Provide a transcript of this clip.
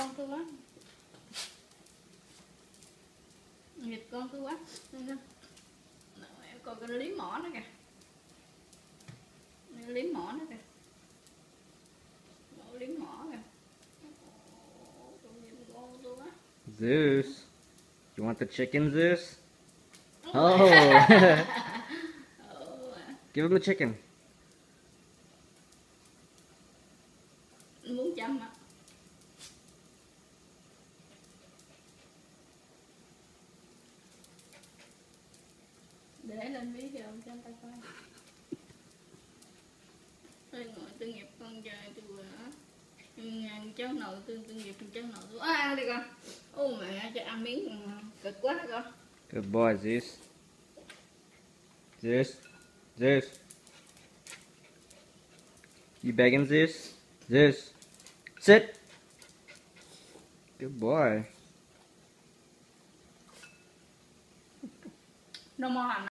con tôi quá nghịch con tôi quá Đây coi cái liếm mỏ nó kìa liếm mỏ nó kìa Nó liếm mỏ kìa Zeus. You want the chicken, Zeus? Oh. Ồ, Give him the chicken. muốn chăm á để lên video cho người ta coi tôi ngồi tôi nghiệp con trai tôi quá Nhưng cháu nội tôi tôi nghiệp cháu nội tôi à, ăn đi con ô mẹ cho ăn miếng ừ, cực quá con Good boy, Zeus. Zeus. Zeus. You begging, Zeus? Zeus. Sit. Good boy. mò hành